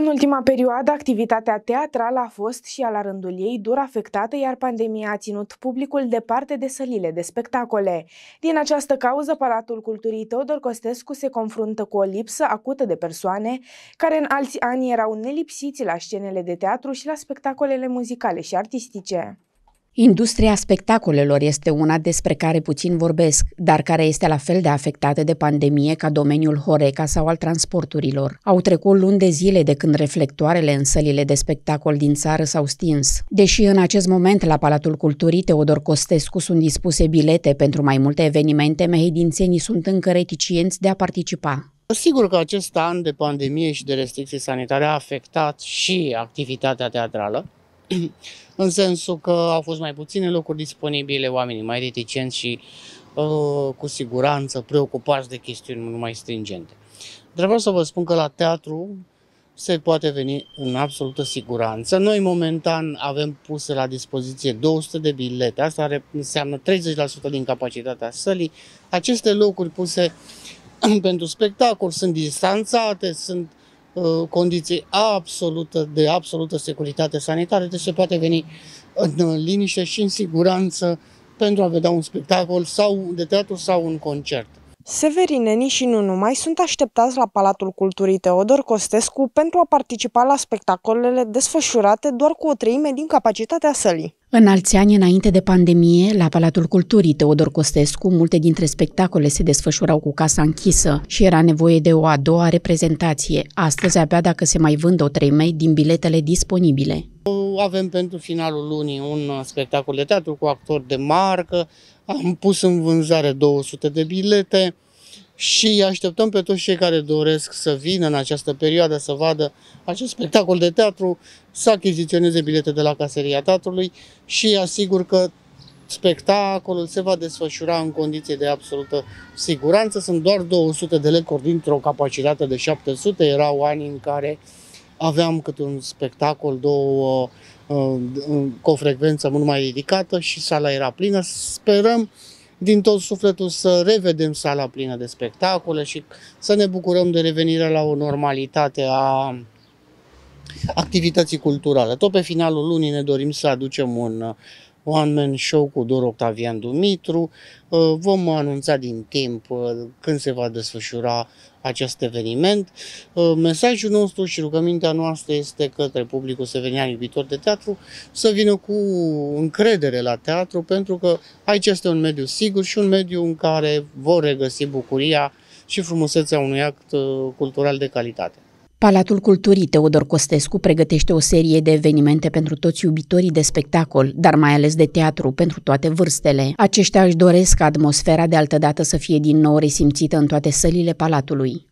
În ultima perioadă, activitatea teatrală a fost și ea la rândul ei dur afectată, iar pandemia a ținut publicul departe de sălile de spectacole. Din această cauză, Palatul Culturii Teodor Costescu se confruntă cu o lipsă acută de persoane care în alți ani erau nelipsiți la scenele de teatru și la spectacolele muzicale și artistice. Industria spectacolelor este una despre care puțin vorbesc, dar care este la fel de afectată de pandemie ca domeniul Horeca sau al transporturilor. Au trecut luni de zile de când reflectoarele în sălile de spectacol din țară s-au stins. Deși în acest moment la Palatul Culturii Teodor Costescu sunt dispuse bilete pentru mai multe evenimente, mehedințenii sunt încă reticienți de a participa. Sigur că acest an de pandemie și de restricții sanitare a afectat și activitatea teatrală, în sensul că au fost mai puține locuri disponibile, oamenii mai reticenți și uh, cu siguranță preocupați de chestiuni mai stringente. Dar vreau să vă spun că la teatru se poate veni în absolută siguranță. Noi momentan avem puse la dispoziție 200 de bilete, asta înseamnă 30% din capacitatea sălii. Aceste locuri puse pentru spectacol sunt distanțate, sunt Uh, condiții absolută, de absolută securitate sanitară, deci se poate veni în liniște și în siguranță pentru a vedea un spectacol sau de teatru sau un concert. Severinenii și nu numai sunt așteptați la Palatul Culturii Teodor Costescu pentru a participa la spectacolele desfășurate doar cu o treime din capacitatea sălii. În alți ani, înainte de pandemie, la Palatul Culturii Teodor Costescu, multe dintre spectacole se desfășurau cu casa închisă și era nevoie de o a doua reprezentație. Astăzi, abia dacă se mai vând o treime din biletele disponibile. Avem pentru finalul lunii un spectacol de teatru cu actori de marcă, am pus în vânzare 200 de bilete și așteptăm pe toți cei care doresc să vină în această perioadă să vadă acest spectacol de teatru, să achiziționeze bilete de la caseria teatrului și asigur că spectacolul se va desfășura în condiții de absolută siguranță. Sunt doar 200 de lecuri dintr-o capacitate de 700. Erau ani în care aveam câte un spectacol, două uh, cu o frecvență mult mai ridicată și sala era plină. Sperăm din tot sufletul să revedem sala plină de spectacole și să ne bucurăm de revenirea la o normalitate a activității culturale. Tot pe finalul lunii ne dorim să aducem un one-man show cu Dor Octavian Dumitru. Uh, vom anunța din timp uh, când se va desfășura acest eveniment. Uh, mesajul nostru și rugămintea noastră este către publicul sevenian iubitor de teatru să vină cu încredere la teatru pentru că aici este un mediu sigur și un mediu în care vor regăsi bucuria și frumusețea unui act cultural de calitate. Palatul Culturii Teodor Costescu pregătește o serie de evenimente pentru toți iubitorii de spectacol, dar mai ales de teatru, pentru toate vârstele. Aceștia își doresc ca atmosfera de altădată să fie din nou resimțită în toate sălile Palatului.